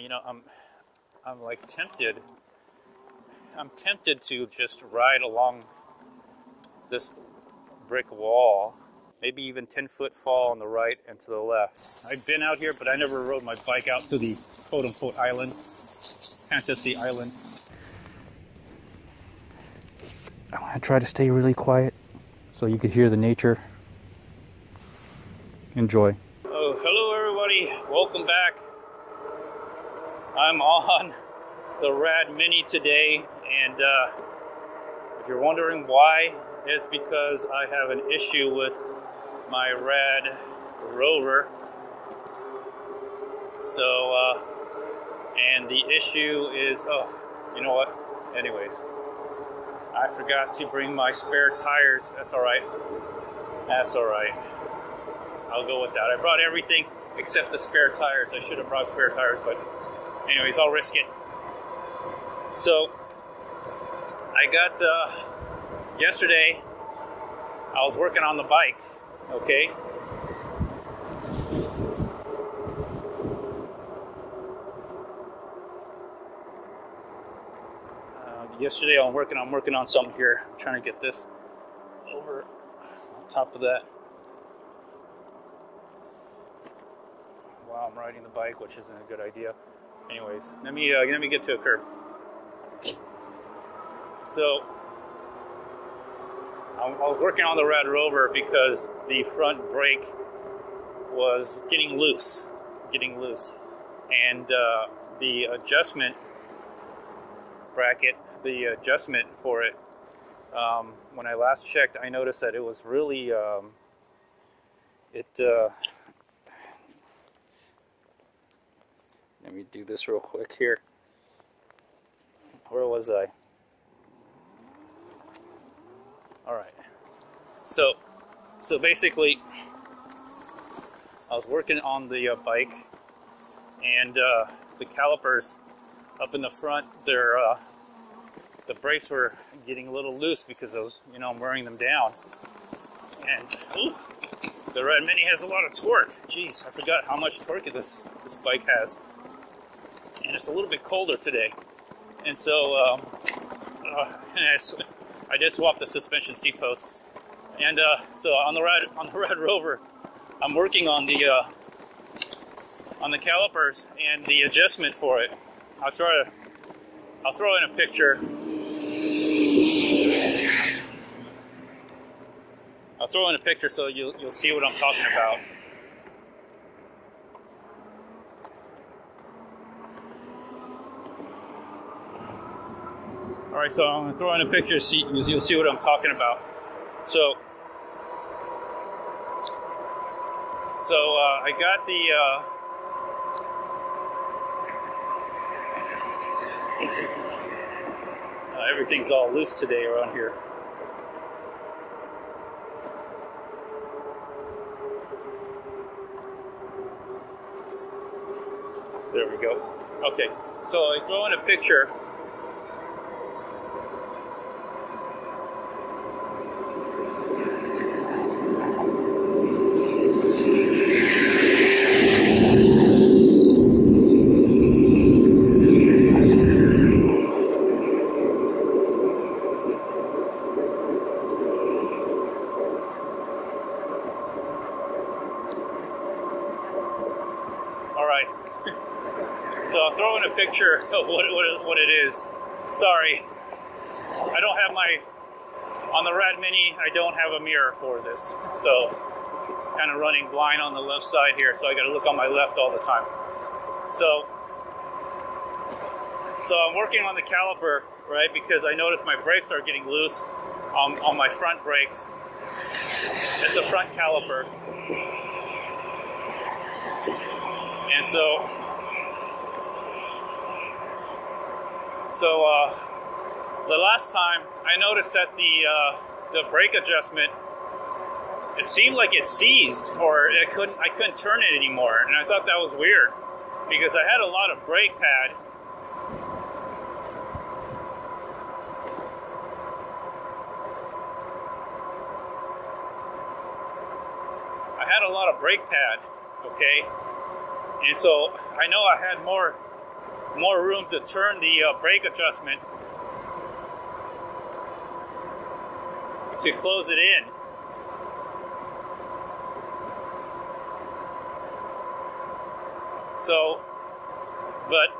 You know, I'm, I'm like tempted. I'm tempted to just ride along this brick wall, maybe even 10 foot fall on the right and to the left. I've been out here, but I never rode my bike out to the quote unquote island, Fantasy Island. I want to try to stay really quiet so you could hear the nature. Enjoy. Oh, hello everybody. Welcome back. I'm on the Rad Mini today, and uh, if you're wondering why, it's because I have an issue with my Rad Rover. So, uh, and the issue is, oh, you know what? Anyways, I forgot to bring my spare tires. That's all right. That's all right. I'll go with that. I brought everything except the spare tires. I should have brought spare tires, but anyways, I'll risk it. So, I got, uh, yesterday, I was working on the bike, okay? Uh, yesterday I'm working, I'm working on something here. I'm trying to get this over on top of that. While I'm riding the bike, which isn't a good idea. Anyways, let me uh, let me get to a curb. So I was working on the Rad Rover because the front brake was getting loose, getting loose, and uh, the adjustment bracket, the adjustment for it. Um, when I last checked, I noticed that it was really um, it. Uh, let me do this real quick here. Where was I? All right. So, so basically, I was working on the uh, bike, and uh, the calipers up in the front, they're uh, the brakes were getting a little loose because I was, you know, I'm wearing them down. And ooh, the Rad Mini has a lot of torque. Jeez, I forgot how much torque this this bike has. And it's a little bit colder today, and so um, uh, I did swap the suspension seat post. And uh, so on the Rad on the Rad Rover, I'm working on the uh, on the calipers and the adjustment for it. I'll try to I'll throw in a picture. I'll throw in a picture so you'll you'll see what I'm talking about. All right, so I'm gonna throw in a picture so you'll see what I'm talking about. So, so uh, I got the. Uh, uh, everything's all loose today around here. There we go. Okay, so I throw in a picture So I'll throw in a picture of what, what, what it is. Sorry, I don't have my, on the Rad Mini, I don't have a mirror for this. So kind of running blind on the left side here, so I gotta look on my left all the time. So, so I'm working on the caliper, right, because I noticed my brakes are getting loose on, on my front brakes. It's a front caliper. And so So uh, the last time I noticed that the uh, the brake adjustment it seemed like it seized or it couldn't I couldn't turn it anymore and I thought that was weird because I had a lot of brake pad I had a lot of brake pad okay and so I know I had more more room to turn the uh, brake adjustment to close it in. So, but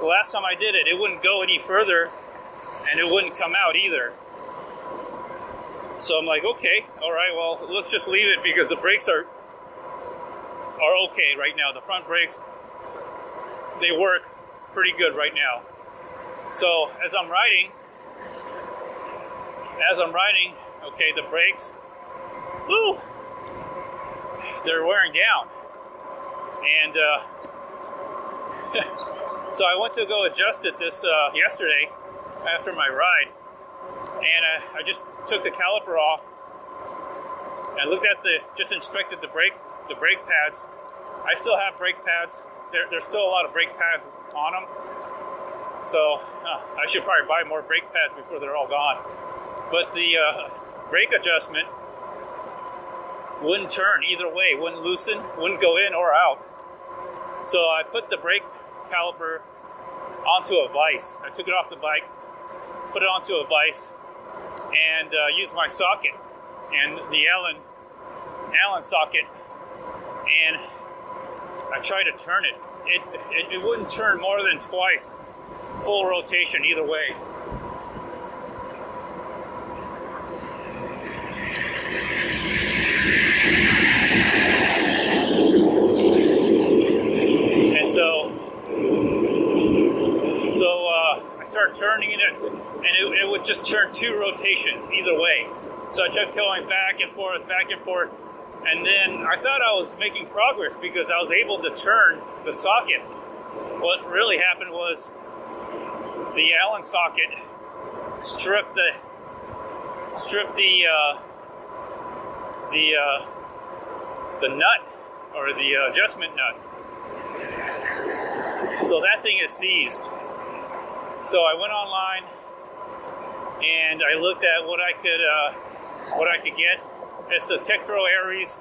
the last time I did it, it wouldn't go any further and it wouldn't come out either. So I'm like, okay, all right, well, let's just leave it because the brakes are are okay right now. The front brakes, they work pretty good right now. So as I'm riding, as I'm riding, okay, the brakes, woo, they're wearing down. And uh, so I went to go adjust it this uh, yesterday after my ride, and uh, I just took the caliper off. I looked at the, just inspected the brake, the brake pads. I still have brake pads. There, there's still a lot of brake pads on them. So uh, I should probably buy more brake pads before they're all gone. But the uh, brake adjustment wouldn't turn either way, wouldn't loosen, wouldn't go in or out. So I put the brake caliper onto a vise. I took it off the bike, put it onto a vise, and uh, used my socket and the Allen Allen socket, and I tried to turn it. It, it, it wouldn't turn more than twice, full rotation either way. And so, so I started turning it, and it, it would just turn two rotations either way. So I kept going back and forth, back and forth, and then I thought I was making progress because I was able to turn the socket. What really happened was the Allen socket stripped the stripped the uh, the uh, the nut or the adjustment nut. So that thing is seized. So I went online and I looked at what I could uh, what I could get. It's a Tektro Aries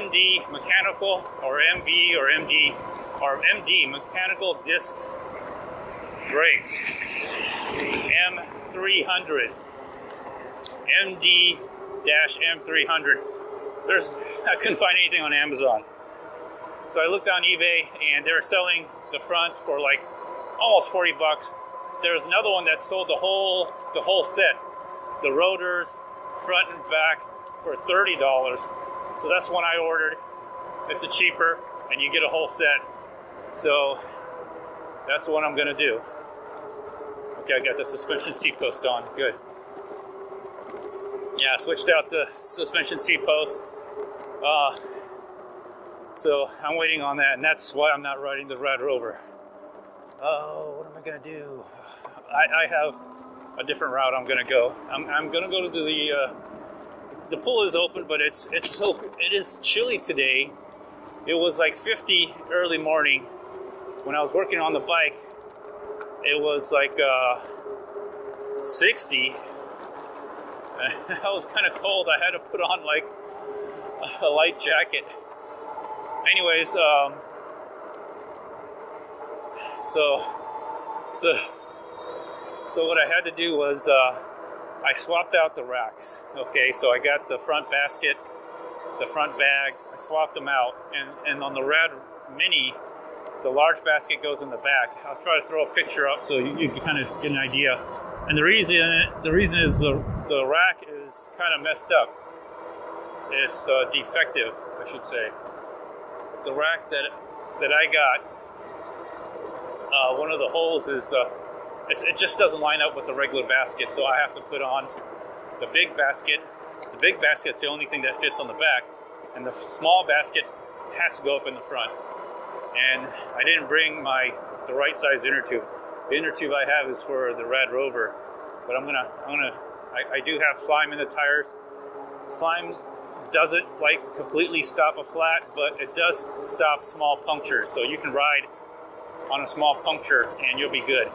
MD mechanical or MB or MD or MD mechanical disc brakes. M300. MD M300. There's I couldn't find anything on Amazon. So I looked on eBay and they were selling the front for like almost 40 bucks. There's another one that sold the whole the whole set, the rotors, front and back, for thirty dollars. So that's one I ordered. It's a cheaper, and you get a whole set. So that's one I'm gonna do. Okay, I got the suspension seat post on. Good. Yeah, I switched out the suspension seat post. Uh, so I'm waiting on that, and that's why I'm not riding the Rad Rover. Oh, what am I gonna do? I, I have a different route I'm gonna go. I'm, I'm gonna go to the uh, the pool is open, but it's it's so it is chilly today. It was like 50 early morning when I was working on the bike. It was like uh, 60. I was kind of cold. I had to put on like a light jacket. Anyways, um, so so so what I had to do was. Uh, I swapped out the racks. Okay, so I got the front basket, the front bags, I swapped them out. And, and on the Rad Mini, the large basket goes in the back. I'll try to throw a picture up so you, you can kind of get an idea. And the reason the reason is the, the rack is kind of messed up. It's uh, defective, I should say. The rack that that I got, uh, one of the holes is uh, it just doesn't line up with the regular basket, so I have to put on the big basket. The big basket's the only thing that fits on the back, and the small basket has to go up in the front. And I didn't bring my the right size inner tube. The inner tube I have is for the Rad Rover, but I'm gonna I'm gonna I, I do have slime in the tires. Slime doesn't like completely stop a flat, but it does stop small punctures. So you can ride on a small puncture and you'll be good.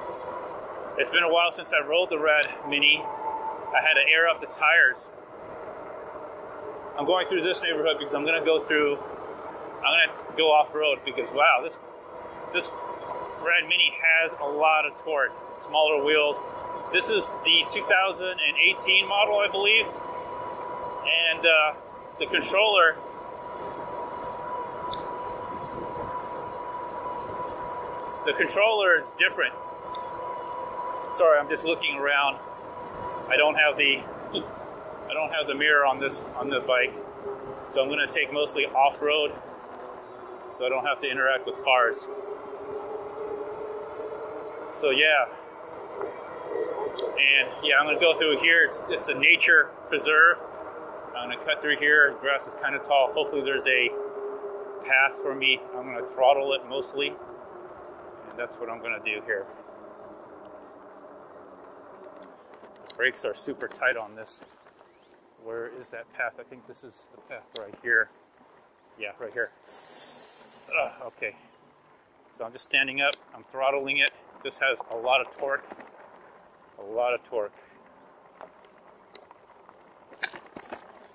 It's been a while since I rode the Rad Mini. I had to air up the tires. I'm going through this neighborhood because I'm going to go through, I'm going to go off road because wow, this this Rad Mini has a lot of torque, smaller wheels. This is the 2018 model, I believe, and uh, the controller the controller is different. Sorry, I'm just looking around. I don't have the I don't have the mirror on this on the bike, so I'm going to take mostly off-road, so I don't have to interact with cars. So yeah, and yeah, I'm to go through here. It's it's a nature preserve. I'm to cut through here. The grass is kind of tall. Hopefully, there's a path for me. I'm going to throttle it mostly, that's what I'm to do here. brakes are super tight on this. Where is that path? I think this is the path right here. Yeah, right here. Uh, okay. So I'm just standing up. I'm throttling it. This has a lot of torque. A lot of torque.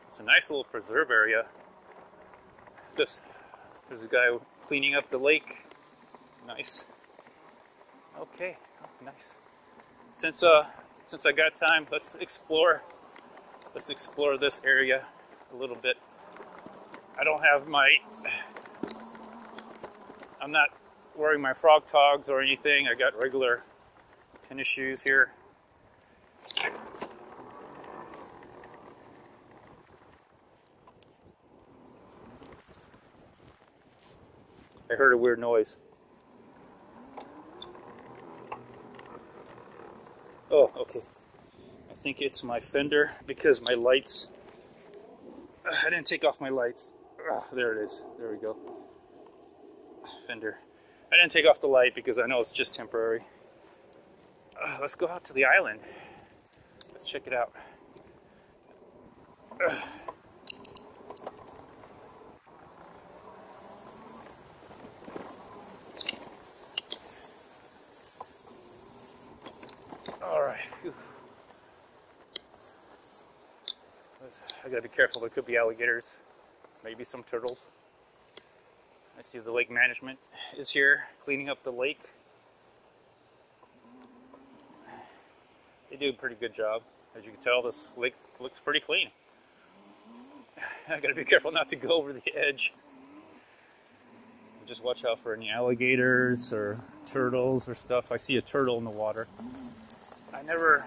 It's a nice little preserve area. This, there's a guy cleaning up the lake. Nice. Okay, nice. Since uh, since I got time, let's explore. Let's explore this area a little bit. I don't have my. I'm not wearing my Frogg Toggs or anything. I got regular tennis shoes here. I heard a weird noise. Oh, okay. I think it's my fender because my lights. Uh, I didn't take off my lights. Uh, there it is. There we go. Fender. I didn't take off the light because I know it's just temporary. Uh, let's go out to the island. Let's check it out. I gotta be careful, there could be alligators, maybe some turtles. I see the lake management is here cleaning up the lake. They do a pretty good job. As you can tell, this lake looks pretty clean. I gotta be careful not to go over the edge. Just watch out for any alligators or turtles or stuff. I see a turtle in the water. I never,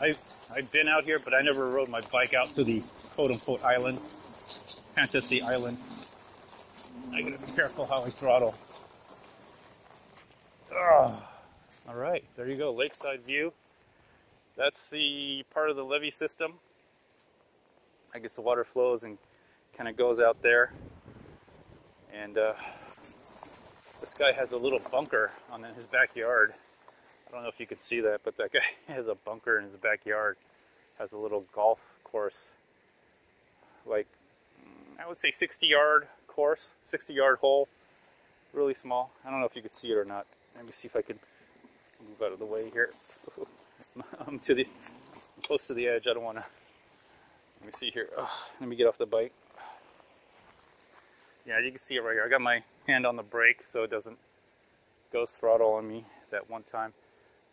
I I've been out here, but I never rode my bike out to the quote-unquote island, Fantasy Island. I gotta be careful how I throttle. Ugh. All right, there you go, lakeside view. That's the part of the levee system. I guess the water flows and kind of goes out there. And uh, this guy has a little bunker on his backyard. I don't know if you could see that, but that guy has a bunker in his backyard. Has a little golf course, like I would say 60 yard course, 60 yard hole, really small. I don't know if you could see it or not. Let me see if I can move out of the way here. I'm to the I'm close to the edge. I don't want to. Let me see here. Let me get off the bike. Yeah, you can see it right here. I got my hand on the brake so it doesn't ghost throttle on me that one time.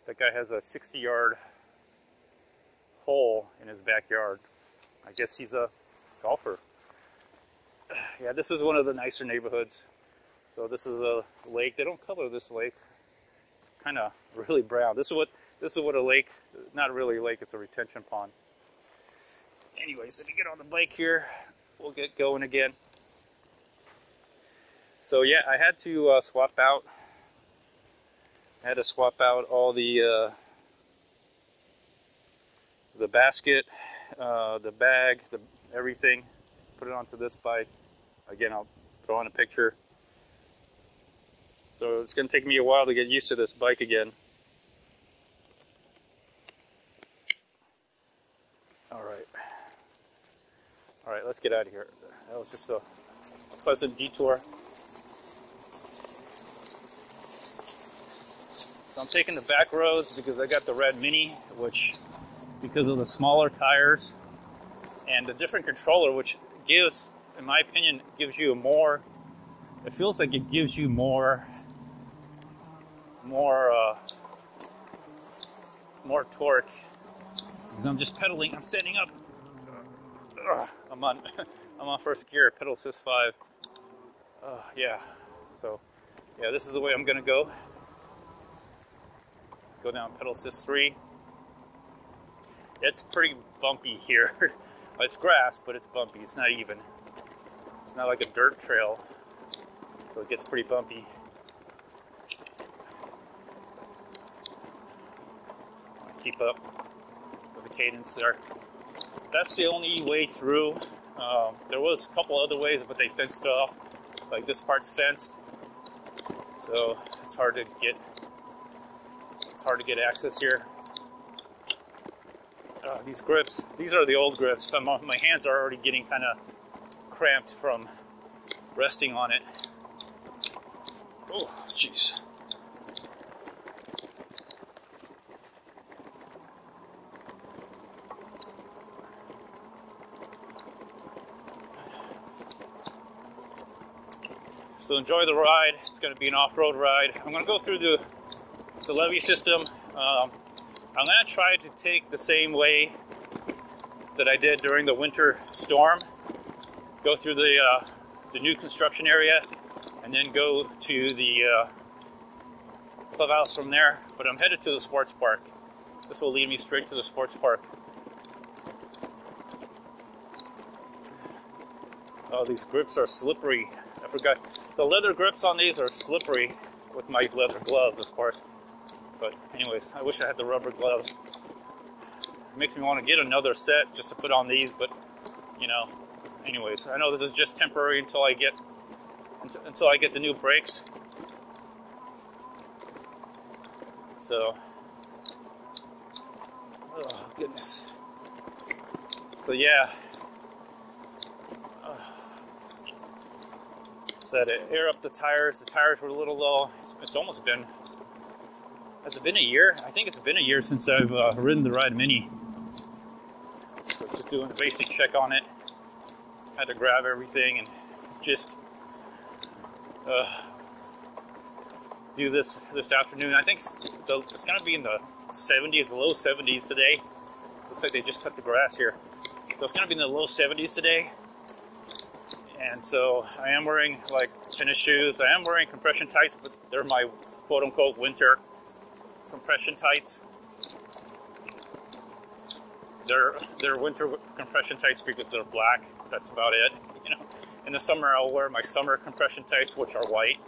That guy has a 60 yard hole in his backyard. I guess he's a golfer. Yeah, this is one of the nicer neighborhoods. So this is a lake. They don't color this lake. It's kind of really brown. This is what this is what a lake, not really a lake, it's a retention pond. Anyways, if you get on the bike here, we'll get going again. So yeah, I had to uh, swap out I had to swap out all the uh, the basket, uh, the bag, the everything. Put it onto this bike. Again, I'll throw in a picture. So it's going to take me a while to get used to this bike again. All right. All right, let's get out of here. That was just a pleasant detour. So I'm taking the back roads because I got the Rad Mini, which because of the smaller tires and the different controller, which gives, in my opinion, gives you more, it feels like it gives you more more uh, more torque because I'm just pedaling. I'm standing up. I'm on I'm on first gear, pedal assist five. Uh, yeah, so yeah, this is the way I'm gonna go. Go down pedal assist three. It's pretty bumpy here. it's grass, but it's bumpy. It's not even. It's not like a dirt trail, so it gets pretty bumpy. Keep up with the cadence there. That's the only way through. Um, there was a couple other ways, but they fenced off. Like this part's fenced, so it's hard to get. It's hard to get access here. Uh, these grips, these are the old grips. Some of my hands are already getting kind of cramped from resting on it. Oh, jeez. So enjoy the ride. It's going to be an off-road ride. I'm going to go through the, the levee system. Um, I'm to try to take the same way that I did during the winter storm. Go through the, uh, the new construction area and then go to the uh, clubhouse from there. But I'm headed to the sports park. This will lead me straight to the sports park. Oh, these grips are slippery. I forgot. The leather grips on these are slippery with my leather gloves, of course. But anyways, I wish I had the rubber gloves. It makes me want to get another set just to put on these, but you know, anyways, I know this is just temporary until I get until I get the new brakes. So, oh goodness. So yeah, said, it. air up the tires. The tires were a little low. It's, it's, almost been, has it been a year? I think it's been a year since I've uh, ridden the Rad Mini. So just doing a basic check on it. Had to grab everything and just uh, do this this afternoon. I think it's, it's going to be in the 70s, low 70s today. Looks like they just cut the grass here. So it's going to be in the low 70s today and so I am wearing like tennis shoes. I am wearing compression tights, but they're my quote unquote winter compression tights. They're they're winter compression tights because they're black. That's about it. You know, in the summer I'll wear my summer compression tights, which are white.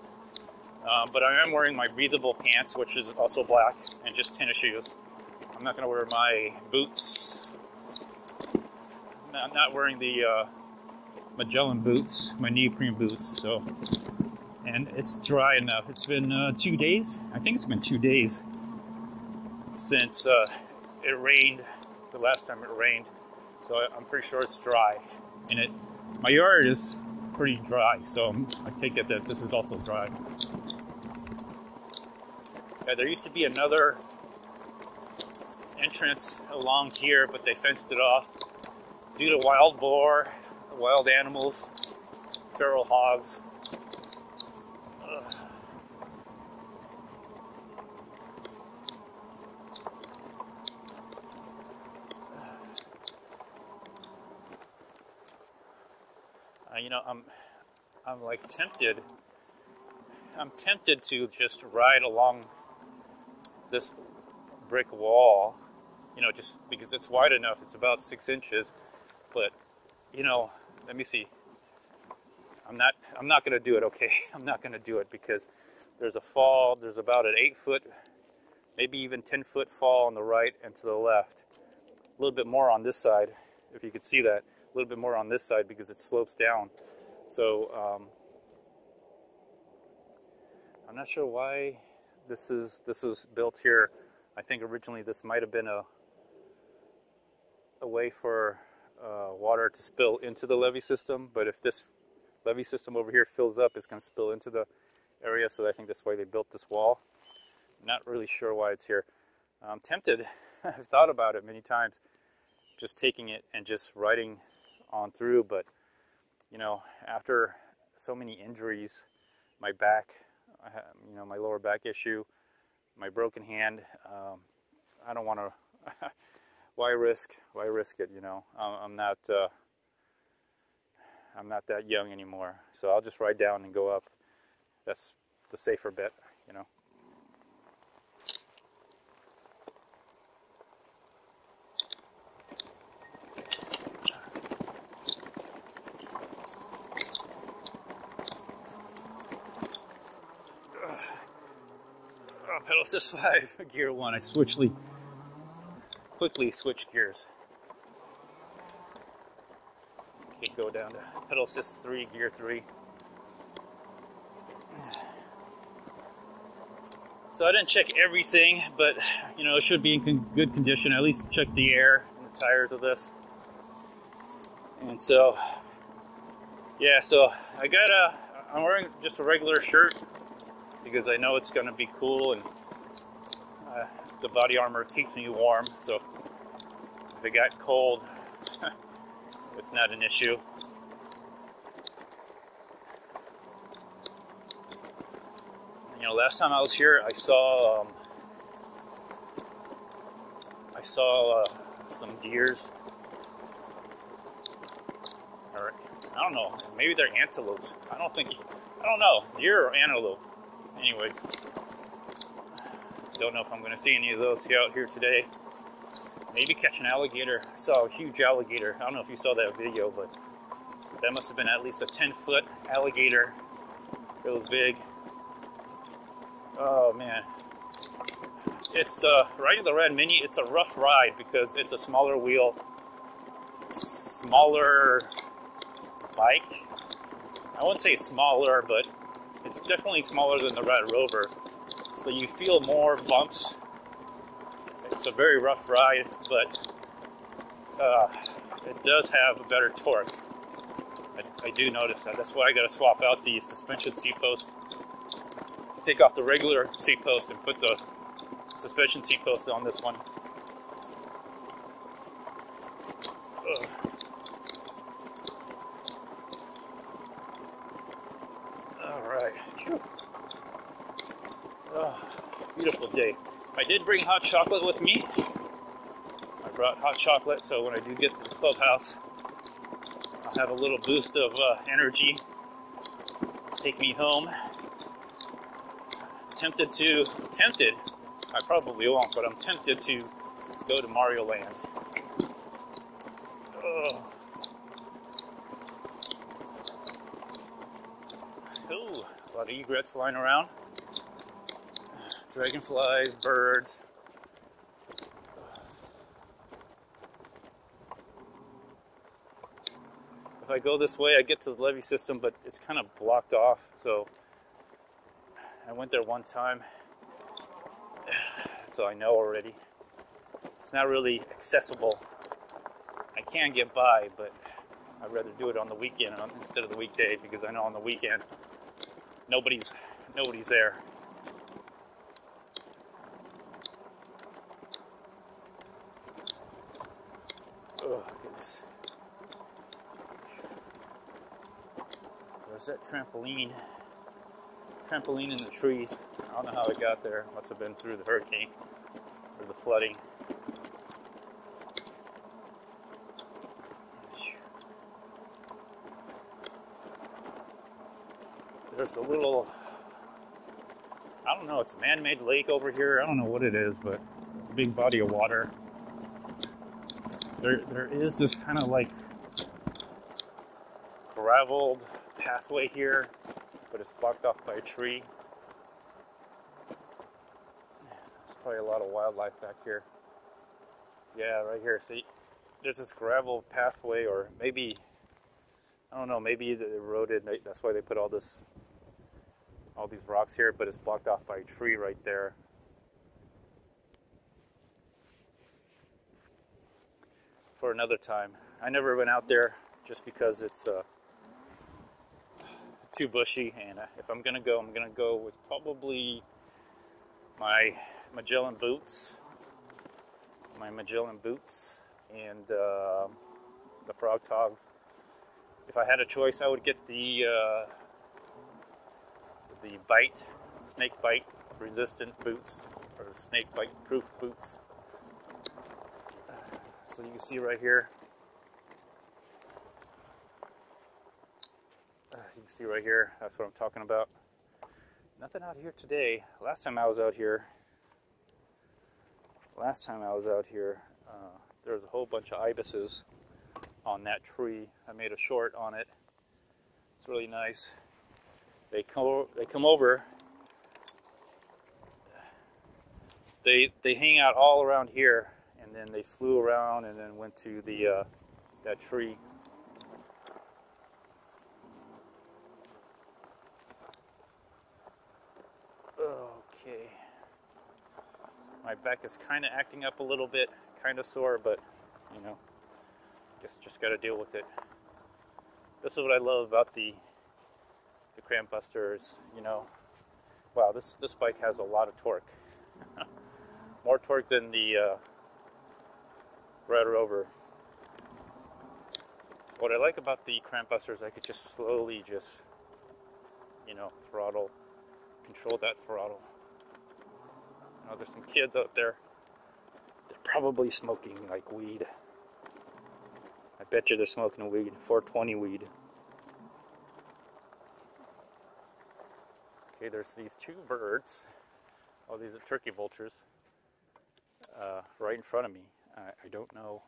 Um, but I am wearing my breathable pants, which is also black, and just tennis shoes. I'm not going to wear my boots. I'm not wearing the uh, Magellan boots, my neoprene boots. So, and it's dry enough. It's been uh, two days. I think it's been two days since uh, it rained. The last time it rained, so I'm pretty sure it's dry. And it, my yard is pretty dry, so I take it that this is also dry. Yeah, there used to be another entrance along here, but they fenced it off due to wild boar wild animals, feral hogs. Uh, you know, I'm, I'm like tempted. I'm tempted to just ride along this brick wall, you know, just because it's wide enough. It's about six inches, but you know, let me see. I'm not I'm not gonna do it, okay? I'm not gonna do it because there's a fall, there's about an eight foot, maybe even 10 foot fall on the right and to the left. A little bit more on this side, if you could see that. A little bit more on this side because it slopes down. So um, I'm not sure why this is this is built here. I think originally this might have been a a way for uh, water to spill into the levee system, but if this levee system over here fills up, it's going to spill into the area, so I think that's why they built this wall. Not really sure why it's here. I'm tempted, I've thought about it many times, just taking it and just riding on through, but you know, after so many injuries, my back, you know, my lower back issue, my broken hand. Um, I don't want to. why risk? Why risk it? You know, I'm not. Uh, I'm not that young anymore, so I'll just ride down and go up. That's the safer bet, you know. Oh, pedal assist 5, gear 1. I switchly, quickly switch gears. Okay, go down to pedal assist 3, gear 3. So I didn't check everything, but you know, it should be in con good condition. At least check the air and the tires of this. And so, yeah, so I got a, I'm wearing just a regular shirt because I know it's going to be cool and the body armor keeps me warm. So if it got cold, it's not an issue. You know, last time I was here, I saw um, I saw uh, some deers. Or I don't know, maybe they're antelopes. I don't think I don't know, deer or antelope. Anyways, don't know if I'm going to see any of those out here today. Maybe catch an alligator. I saw a huge alligator. I don't know if you saw that video, but that must have been at least a 10 foot alligator. It was big. Oh man. It's uh, riding the Rad Mini, it's a rough ride because it's a smaller wheel, smaller bike. I wouldn't say smaller, but it's definitely smaller than the Rad Rover. So you feel more bumps. It's a very rough ride, but uh, it does have a better torque. I, I do notice that. That's why I got to swap out the suspension seat post take off the regular seat post and put the suspension seat post on this one. Ugh. All right. Oh, beautiful day. I did bring hot chocolate with me. I brought hot chocolate, so when I do get to the clubhouse, I'll have a little boost of uh, energy. Take me home tempted to, tempted, I probably won't, but I'm tempted to go to Mario Land. Ugh. Ooh, a lot of egrets flying around. Dragonflies, birds. If I go this way, I get to the levee system, but it's kind of blocked off, so I went there one time, so I know already. It's not really accessible. I can get by, but I'd rather do it on the weekend instead of the weekday because I know on the weekend nobody's nobody's there. Oh goodness. That trampoline trampoline in the trees. I don't know how it got there. Must have been through the hurricane or the flooding. There's a little, I don't know, it's a man-made lake over here. I don't know what it is, but big body of water. There, there is this kind of like graveled pathway here but it's blocked off by a tree. There's probably a lot of wildlife back here. Yeah, right here. See, there's this gravel pathway, or maybe, I don't know, maybe it eroded. That's why they put all this, all these rocks here, but it's blocked off by a tree right there. For another time. I never went out there just because it's uh, too bushy. And uh, if I'm gonna go, I'm gonna go with probably my Magellan boots, my Magellan boots, and uh, the Frogg Toggs. If I had a choice, I would get the uh, the bite, snake bite resistant boots or snake bite proof boots. So you can see right here, uh, you can see right here, that's what I'm talking about. Nothing out here today. Last time I was out here, last time I was out here, uh, there was a whole bunch of ibises on that tree. I made a short on it. It's really nice. They come, they come over they they hang out all around here, and then they flew around and then went to the uh, that tree. Okay, my back is kind of acting up a little bit, kind of sore, but you know, guess just got to deal with it. This is what I love about the the Cramp Busters. You know, wow, this this bike has a lot of torque. more torque than the uh, Rad Rover. What I like about the cramp busters, I could just slowly just, you know, throttle, control that throttle. Know, there's some kids out there, they're probably smoking like weed. I bet you they're smoking weed, 420 weed. Okay, there's these two birds. Oh, these are turkey vultures uh, right in front of me. I, I, don't know.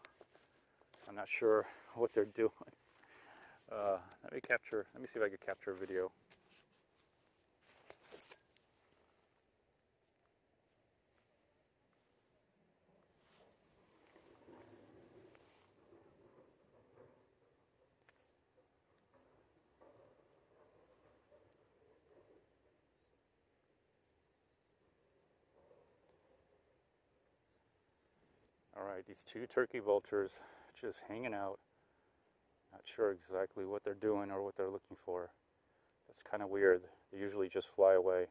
I'm not sure what they're doing. Uh, let me capture, let me see if I can capture a video. These two turkey vultures just hanging out. Not sure exactly what they're doing or what they're looking for. That's kind of weird. They usually just fly away.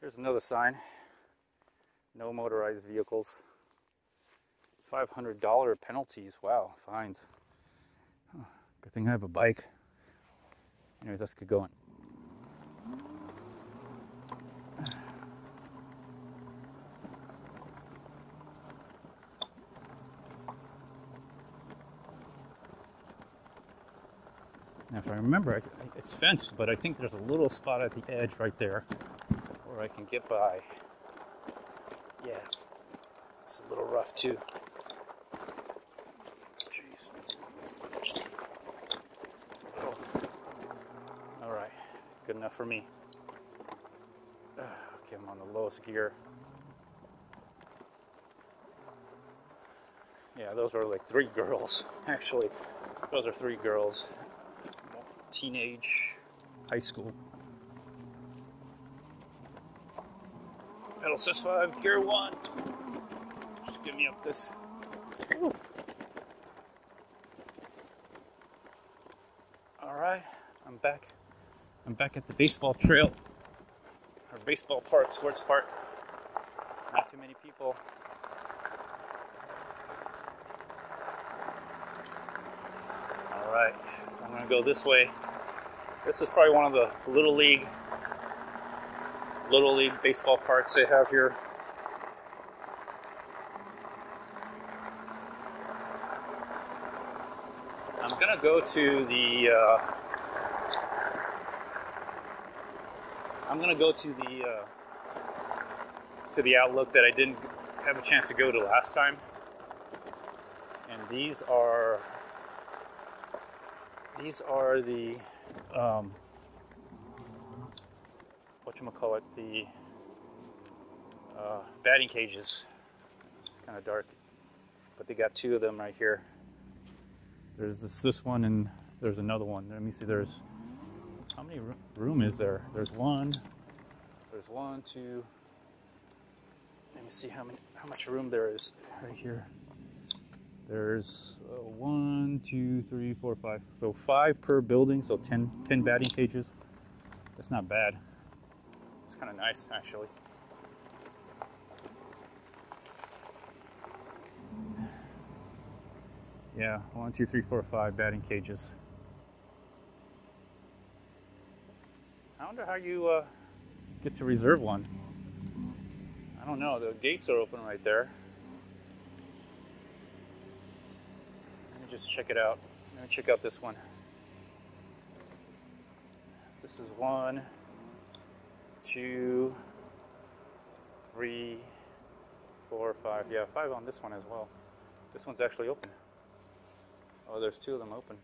Here's another sign. No motorized vehicles. $500 penalties. Wow, fines. Huh. Good thing I have a bike. Anyway, let's get going. Now, if I remember, it's fenced, but I think there's a little spot at the edge right there where I can get by. Yeah, it's a little rough too. good enough for me. Okay, I'm on the lowest gear. Yeah, those are like three girls, actually. Those are three girls. Teenage, high school. Pedal assist 5, gear 1. Just give me up this. Alright, I'm back. I'm back at the baseball trail, or baseball park, sports park. Not too many people. All right, so I'm gonna go this way. This is probably one of the little league, little league baseball parks they have here. I'm gonna go to the uh, I'm gonna go to the uh, to the Outlook that I didn't have a chance to go to last time, and these are these are the um, what you call it the uh, batting cages. It's kind of dark, but they got two of them right here. There's this this one and there's another one. Let me see. There's how many room is there? There's one. There's one, two. Let me see how many, how much room there is right here. There's uh, one, two, three, four, five. So five per building, so 10, 10 batting cages. That's not bad. It's kind of nice, actually. Yeah, one, two, three, four, five batting cages. I wonder how you uh, get to reserve one. I don't know. The gates are open right there. Let me just check it out. Let me check out this one. This is one, two, three, four, five. Yeah, five on this one as well. This one's actually open. Oh, there's two of them open.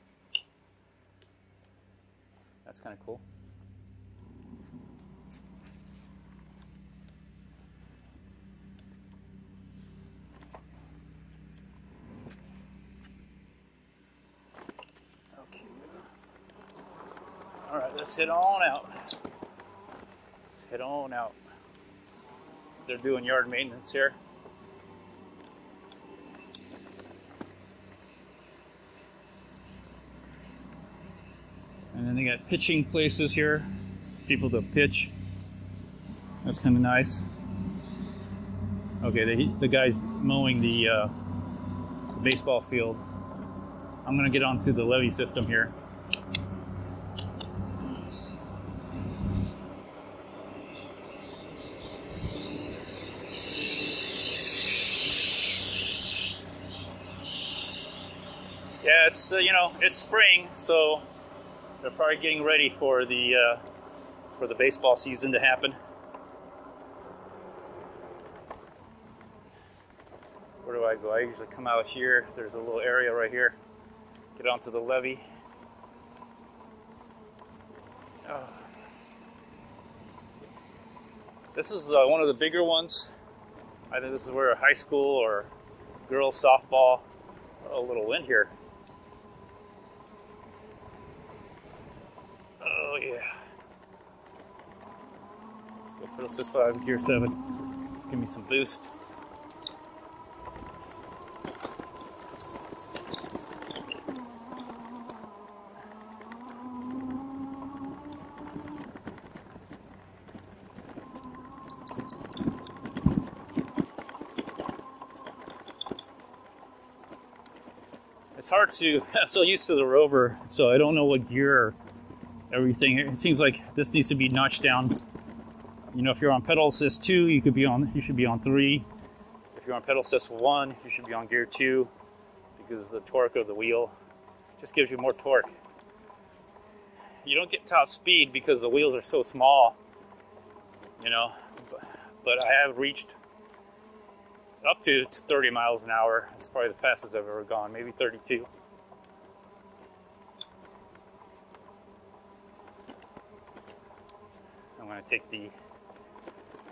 That's kind of cool. Okay. All right, let's head on out. Let's head on out. They're doing yard maintenance here. And then they got pitching places here, people to pitch. That's kind of nice. Okay, the, the guy's mowing the, uh, baseball field. I'm gonna get onto the levee system here. Yeah, it's uh, you know it's spring, so they're probably getting ready for the uh, for the baseball season to happen. Where do I go? I usually come out here. There's a little area right here. Get onto the levee. Oh. This is uh, one of the bigger ones. I think this is where high school or girls softball. A little wind here. Oh yeah. Go five, gear seven. Give me some boost. It's hard to, I'm so used to the Rover, so I don't know what gear everything. It seems like this needs to be notched down. You know, if you're on pedal assist two, you could be on, you should be on three. If you're on pedal assist one, you should be on gear two because the torque of the wheel just gives you more torque. You don't get top speed because the wheels are so small, you know, but, but I have reached up to 30 miles an hour. It's probably the fastest I've ever gone, maybe 32. I'm going to take the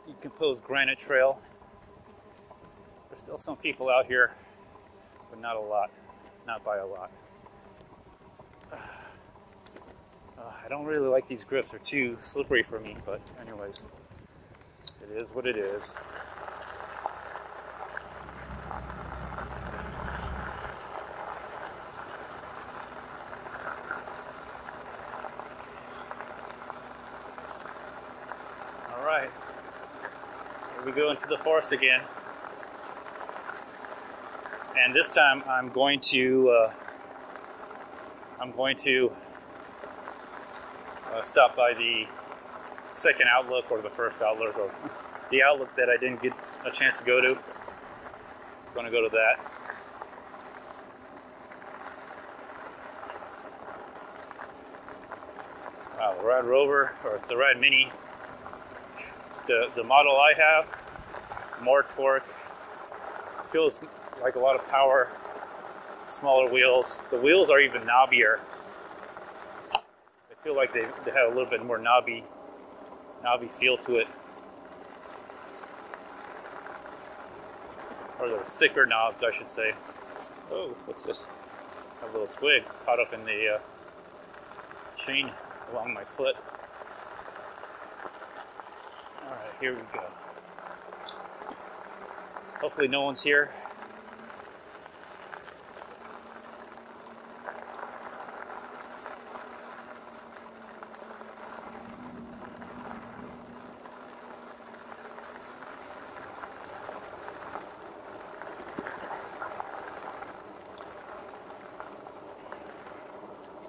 decomposed granite trail. There's still some people out here, but not a lot, not by a lot. Uh, I don't really like these grips, they're too slippery for me, but anyways, it is what it is. All right, here we go into the forest again. And this time I'm going to, uh, I'm going to uh, stop by the second outlook or the first outlook or the outlook that I didn't get a chance to go to. I'm going to go to that. Wow, the Rad Rover or the Rad Mini, the the model I have, more torque, feels like a lot of power, smaller wheels. The wheels are even knobbier. I feel like they, they have a little bit more knobby, knobby feel to it. Or they're thicker knobs, I should say. Oh, what's this? A little twig caught up in the uh, chain along my foot. All right, here we go. Hopefully no one's here.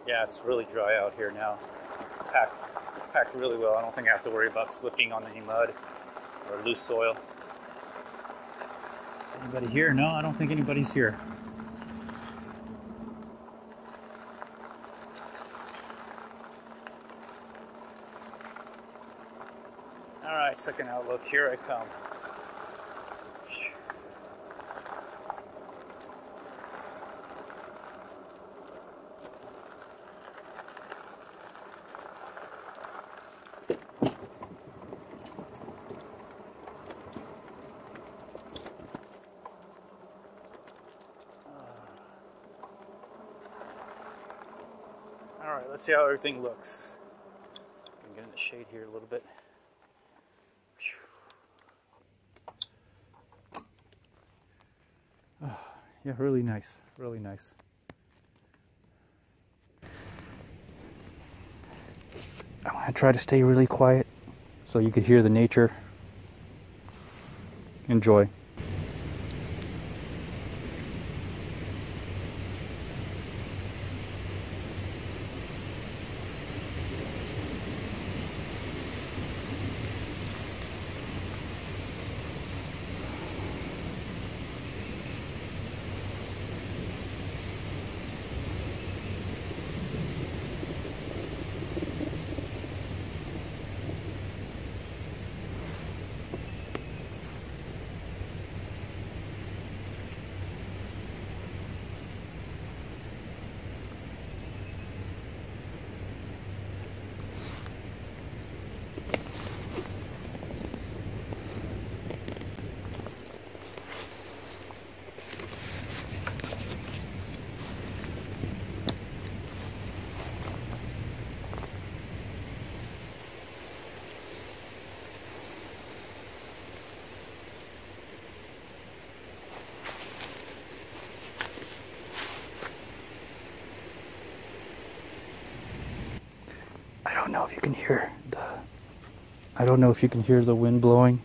Yeah, it's really dry out here now. Packed, packed really well. I don't think I have to worry about slipping on any mud or loose soil. Anybody here? No, I don't think anybody's here. All right, second outlook. Here I come. All right, let's see how everything looks. I'm get in the shade here a little bit. Oh, yeah, really nice, really nice. I want to try to stay really quiet so you could hear the nature. Enjoy. I don't know if you can hear the I don't know if you can hear the wind blowing.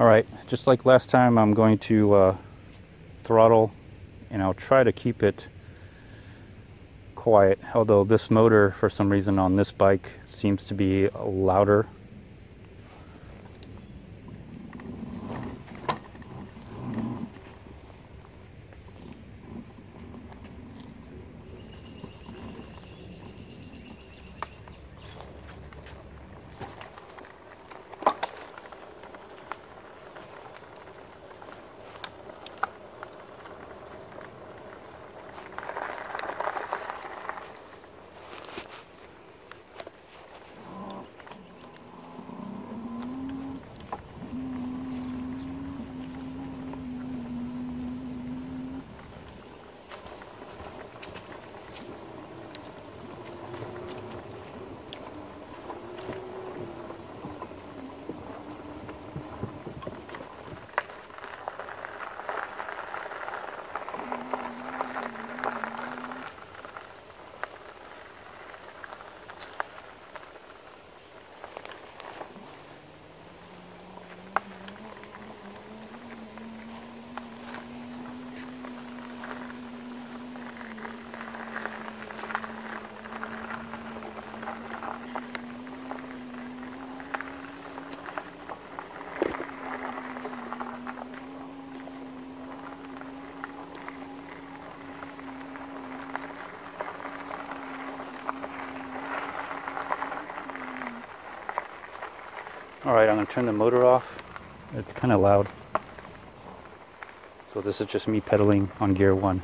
All right, just like last time, I'm going to uh, throttle and I'll try to keep it quiet although this motor for some reason on this bike seems to be louder All right, I'm gonna turn the motor off. It's kind of loud. So this is just me pedaling on gear one.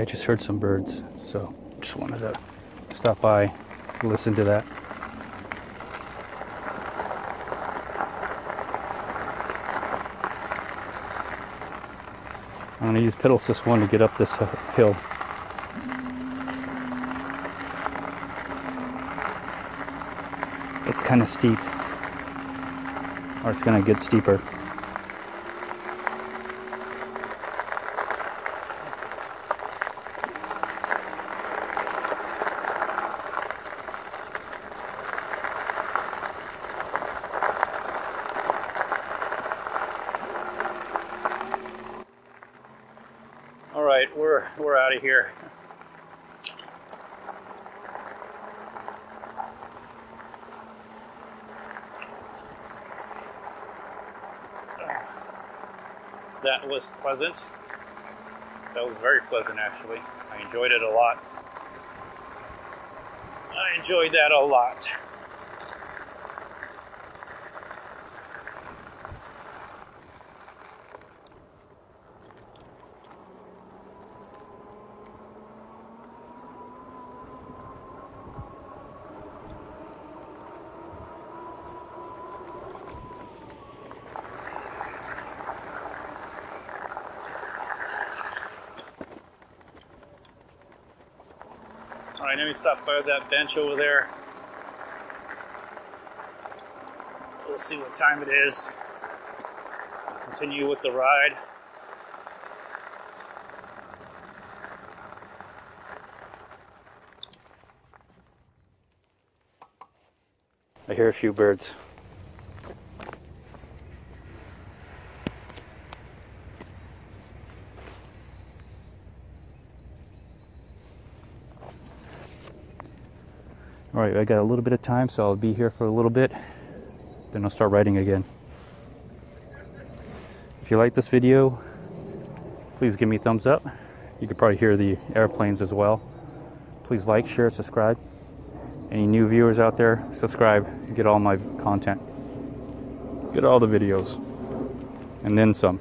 I just heard some birds, so just wanted to stop by, listen to that. I'm gonna use assist one to get up this hill. It's kind of steep, or it's gonna get steeper. All right, we're we're out of here. That was pleasant. That was very pleasant, actually. I enjoyed it a lot. I enjoyed that a lot. Stop by that bench over there. We'll see what time it is. Continue with the ride. I hear a few birds. All right, I got a little bit of time, so I'll be here for a little bit. Then I'll start writing again. If you like this video, please give me a thumbs up. You could probably hear the airplanes as well. Please like, share, subscribe. Any new viewers out there, subscribe. And get all my content. Get all the videos. And then some.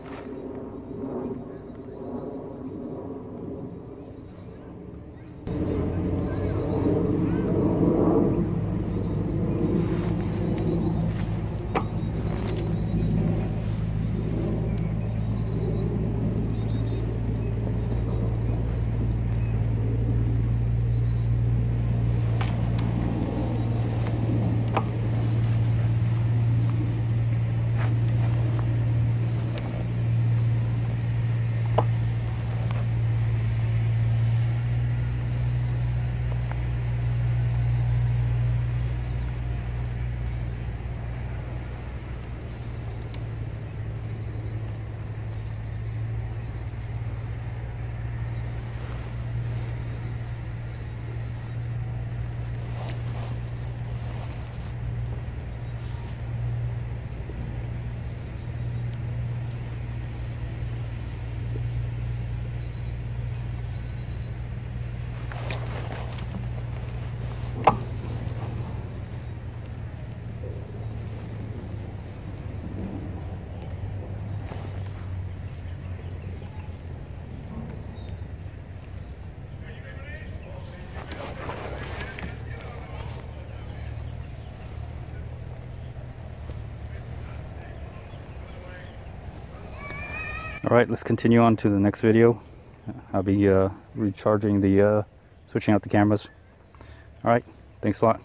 All right, let's continue on to the next video. I'll be uh, recharging the, uh, switching out the cameras. All right, thanks a lot.